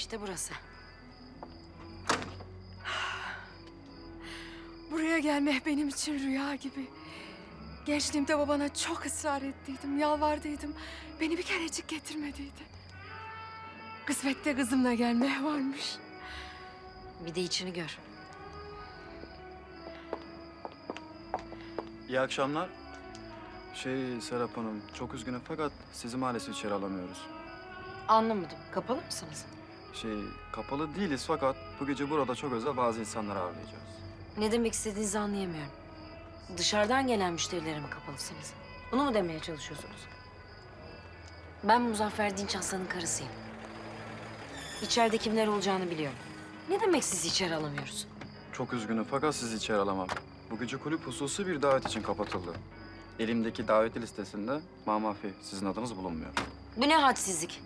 İşte burası. Buraya gelmek benim için rüya gibi. Gençliğimde babana çok ısrar ettiydim, yalvardıydım. Beni bir kerecik getirmediydi. Kısmette kızımla gelmeye varmış. Bir de içini gör. İyi akşamlar. Şey Serap Hanım, çok üzgünüm fakat sizi maalesef içeri alamıyoruz. Anlamadım. Kapalı mısınız? Şey, kapalı değiliz fakat bu gece burada çok özel bazı insanları ağırlayacağız. Ne demek istediğinizi anlayamıyorum. Dışarıdan gelen müşterilere mi kapalısınız? Bunu mu demeye çalışıyorsunuz? Ben Muzaffer Dinç Aslan'ın karısıyım. İçeride kimler olacağını biliyorum. Ne demek sizi içeri alamıyoruz? Çok üzgünüm fakat sizi içeri alamam. Bu gece kulüp hususi bir davet için kapatıldı. Elimdeki davetli listesinde Mamafi sizin adınız bulunmuyor. Bu ne hadsizlik?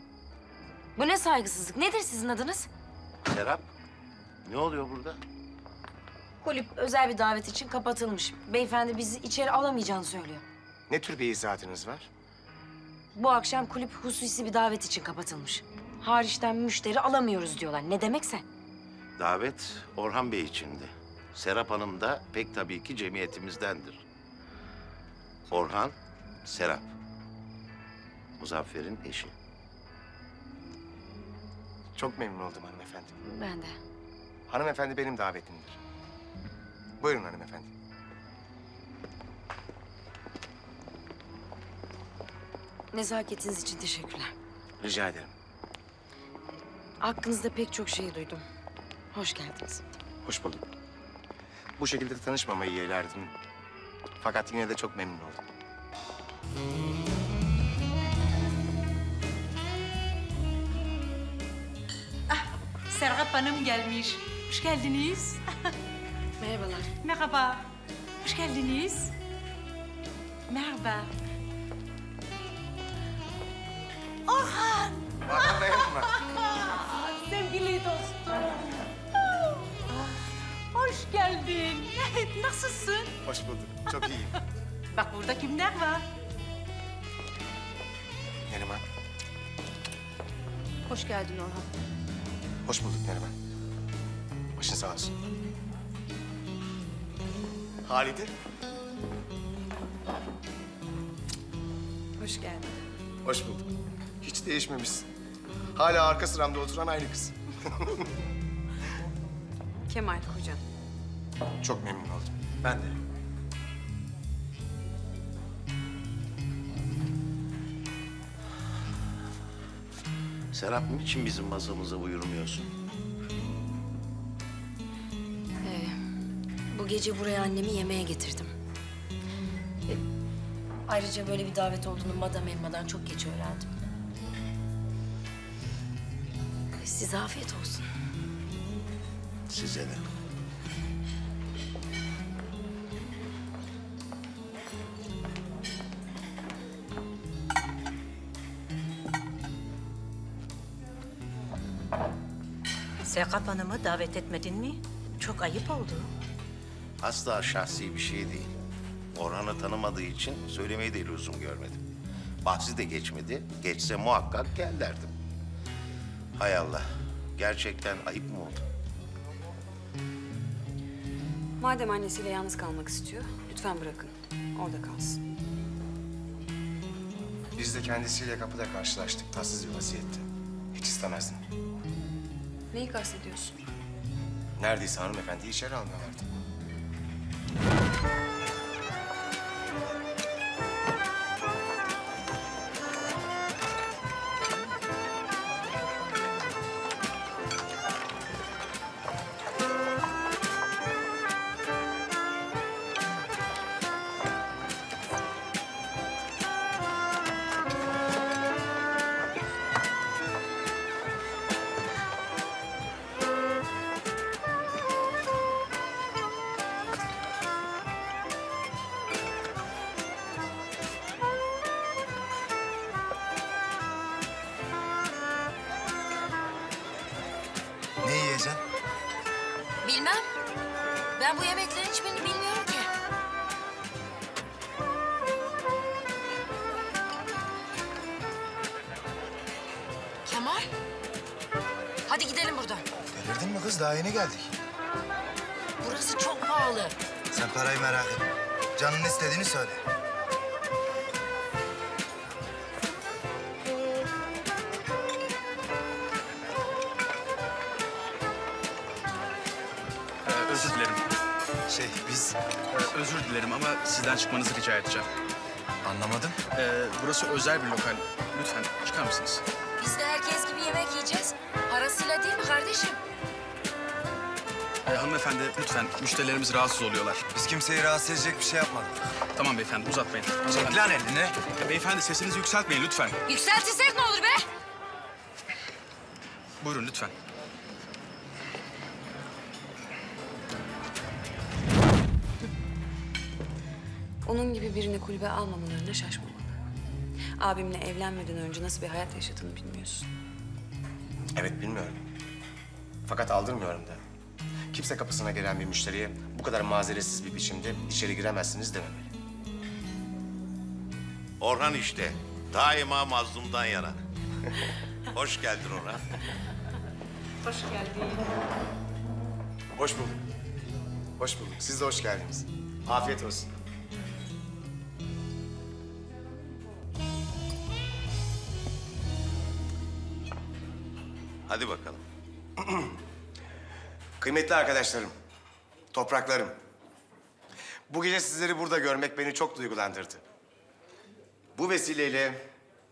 Bu ne saygısızlık? Nedir sizin adınız? Serap, ne oluyor burada? Kulüp özel bir davet için kapatılmış. Beyefendi bizi içeri alamayacağını söylüyor. Ne tür bir izahatınız var? Bu akşam kulüp hususi bir davet için kapatılmış. Hariçten müşteri alamıyoruz diyorlar. Ne demekse. Davet Orhan Bey içindi. Serap Hanım da pek tabii ki cemiyetimizdendir. Orhan, Serap. Muzaffer'in eşi. Çok memnun oldum hanımefendi. Ben de. Hanımefendi benim davetimdir. Buyurun hanımefendi. Nezaketiniz için teşekkürler. Rica ederim. Hakkınızda pek çok şey duydum. Hoş geldiniz. Hoş bulduk. Bu şekilde tanışmamayı yeğlerdim. Fakat yine de çok memnun oldum. Serap Hanım gelmiş. Hoş geldiniz. Merhabalar. Merhaba. Hoş geldiniz. Merhaba. Bana dayanma. Sevgili dostum. Hoş geldin. Nasılsın? Hoş bulduk. Çok iyiyim. Bak burada kimler var? Neriman. Hoş geldin Orhan. Hoş bulduk Neriman. Başın sağ olsun. Halide. Hoş geldin. Hoş bulduk. Hiç değişmemişsin. Hala arka sıramda oturan aynı kız. Kemal Kocan. Çok memnun oldum. Ben de. Serap niçin bizim masamıza buyurmuyorsun? Ee, bu gece buraya annemi yemeğe getirdim. Ee, ayrıca böyle bir davet olduğunu Madame Emma'dan çok geç öğrendim. Size afiyet olsun. Size de. Serap Hanım'ı davet etmedin mi? Çok ayıp oldu. Asla şahsi bir şey değil. Orhan'ı tanımadığı için söylemeyi de lüzum görmedim. Bahsi de geçmedi. Geçse muhakkak gel derdim. Hay Allah. Gerçekten ayıp mı oldu? Madem annesiyle yalnız kalmak istiyor, lütfen bırakın. Orada kalsın. Biz de kendisiyle kapıda karşılaştık tatsız bir vaziyette. Hiç istemezdim. Neyi kastediyorsun? Neredeyse hanımefendiyi içeri almıyorlardı. Ben bu yemeklerin hiçbirini bilmiyorum ki. Kemal? Hadi gidelim buradan. Delirdin mi kız? Daha yeni geldik. Burası çok pahalı. Sen parayı merak etme. Canın istediğini söyle. Ee, özür dilerim ama sizden çıkmanızı rica edeceğim. Anlamadım. Ee, burası özel bir lokal. Lütfen çıkar mısınız? Biz de herkes gibi yemek yiyeceğiz. Parasıyla değil mi kardeşim? Ee, hanımefendi lütfen müşterilerimiz rahatsız oluyorlar. Biz kimseyi rahatsız edecek bir şey yapmadık. Tamam beyefendi uzatmayın. Çek lan elini. Ee, Beyefendi sesinizi yükseltmeyin lütfen. Yükseltirsek ne olur be? Buyurun lütfen. Onun gibi birini kulübe almamın önüne şaşmamalı. Abimle evlenmeden önce nasıl bir hayat yaşadığını bilmiyorsun. Evet bilmiyorum. Fakat aldırmıyorum da. Kimse kapısına gelen bir müşteriye bu kadar mazeretsiz bir biçimde içeri giremezsiniz dememeli. Orhan işte. Daima mazlumdan yana. Hoş geldin Orhan. Hoş bulduk. Hoş bulduk. Siz de hoş geldiniz. Afiyet olsun. Hadi bakalım. Kıymetli arkadaşlarım, topraklarım. Bu gece sizleri burada görmek beni çok duygulandırdı. Bu vesileyle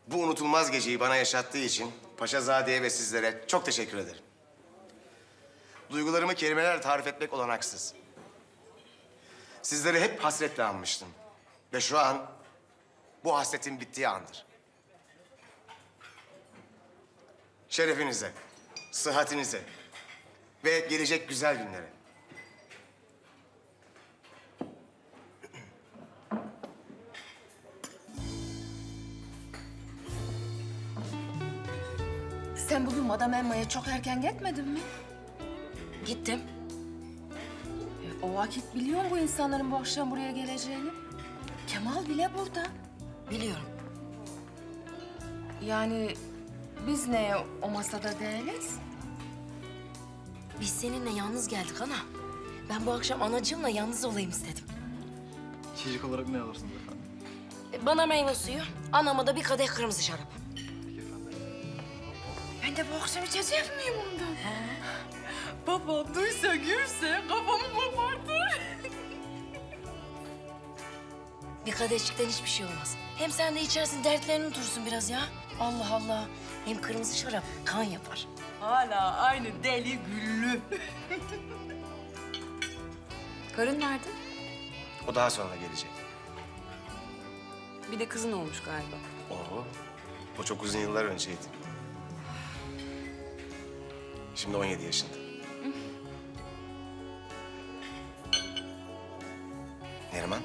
bu unutulmaz geceyi bana yaşattığı için Paşazade'ye ve sizlere çok teşekkür ederim. Duygularımı kelimelerle tarif etmek olanaksız. Sizleri hep hasretle anmıştım. Ve şu an bu hasretin bittiği andır. Şerefinize, sıhhatinize ve gelecek güzel günlere. Sen bugün Madame Emma'ya çok erken gitmedin mi? Gittim. E, o vakit biliyorum bu insanların bu akşam buraya geleceğini. Kemal bile burada. Biliyorum. Yani biz ne o masada değiliz? Biz seninle yalnız geldik ana. Ben bu akşam anacığımla yalnız olayım istedim. İçecek olarak ne alırsınız efendim? E, Bana meyve suyu, anama da bir kadeh kırmızı şarap. Ben de bu akşam içecek miyim ondan? Babam duysa görse kafamı kopartır. Bir kadehçikten hiçbir şey olmaz. Hem sen de içersin, dertlerini unutursun biraz ya. Allah Allah. Hem kırmızı şarap kan yapar. Hala aynı deli güllü. Karın nerede? O daha sonra gelecek. Bir de kızın olmuş galiba. Oo, o çok uzun yıllar önceydi. Şimdi 17 yaşında. Neriman,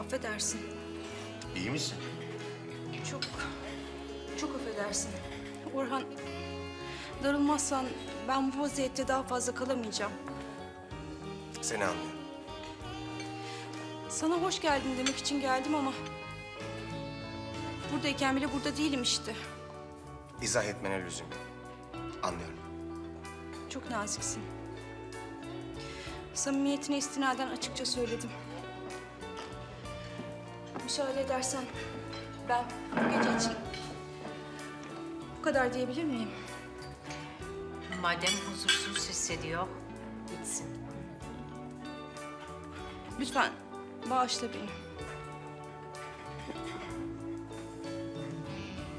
Affedersin. İyi misin? Çok, çok affedersin. Orhan, darılmazsan ben bu vaziyette daha fazla kalamayacağım. seni anlıyorum. Sana hoş geldin demek için geldim ama... ...buradayken bile burada değilim işte. İzah etmene lüzum yok. Anlıyorum. Çok naziksin. Samimiyetine istinaden açıkça söyledim. Müsaade edersen ben bu gece için bu kadar diyebilir miyim? Madem huzursuz hissediyor, gitsin. Lütfen bağışla beni.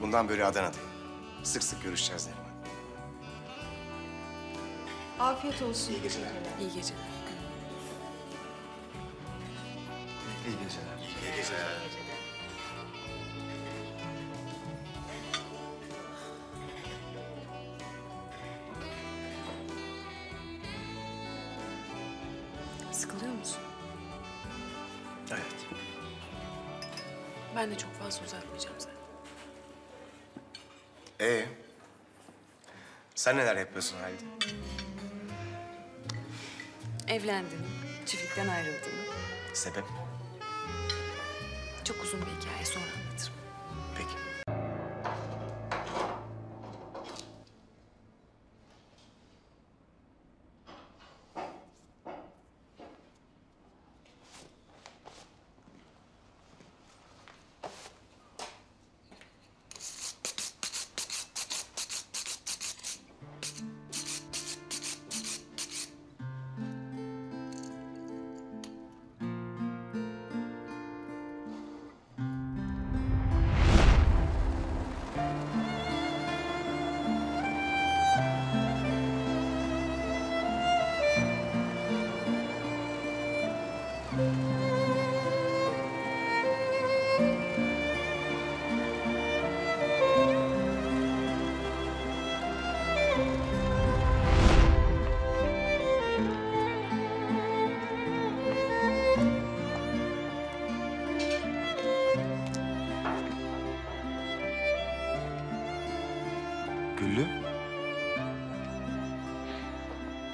Bundan böyle Adana'dayım. Sık sık görüşeceğiz Neriman. Afiyet olsun. İyi geceler. İyi geceler. İyi geceler. Ben de çok fazla uzatmayacağım zaten. Ee, sen neler yapıyorsun Halide? Evlendim, çiftlikten ayrıldım. Sebep? Çok uzun bir hikaye sonra anlatırım. Peki.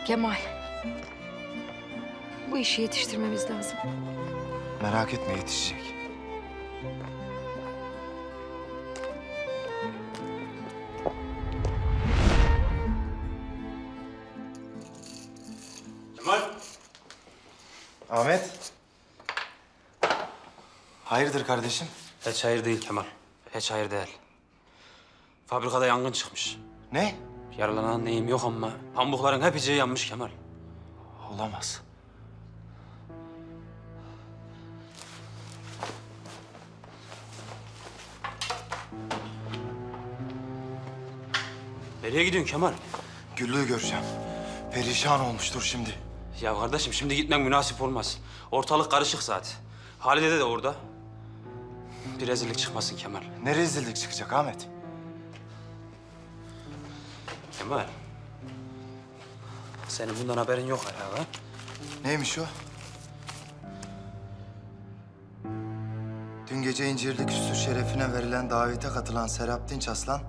Kemal. Bu işi yetiştirmemiz lazım. Merak etme yetişecek. Kemal. Ahmet. Hayırdır kardeşim? Hiç hayır değil Kemal. Hiç hayır değil. Fabrikada yangın çıkmış. Ne? Yaralanan neyim yok ama pamukların hepsi yanmış Kemal. Olamaz. Nereye gidiyorsun Kemal? Güllü'yü göreceğim. Perişan olmuştur şimdi. Ya kardeşim şimdi gitmen münasip olmaz. Ortalık karışık zaten. Halide de orada. Bir rezillik çıkmasın Kemal. Ne rezillik çıkacak Ahmet? Kemal. Senin bundan haberin yok herhalde. Neymiş o? Dün gece İncirlik Üssü şerefine verilen davete katılan Serap Dinç Aslan...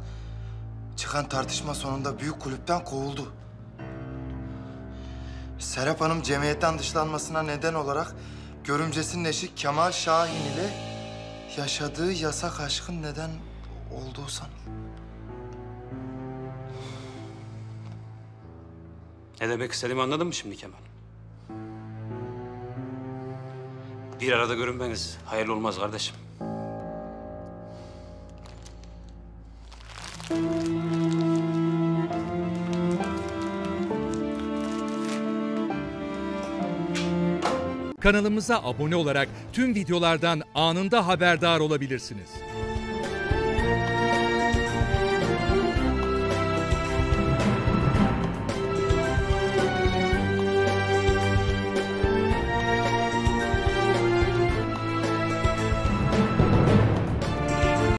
...çıkan tartışma sonunda büyük kulüpten kovuldu. Serap Hanım cemiyetten dışlanmasına neden olarak... ...görümcesinin eşi Kemal Şahin ile... ...yaşadığı yasak aşkın neden olduğu sanılır. Ne demek istediğimi anladın mı şimdi Kemal? Bir arada görünmeniz hayırlı olmaz kardeşim. Kanalımıza abone olarak tüm videolardan anında haberdar olabilirsiniz.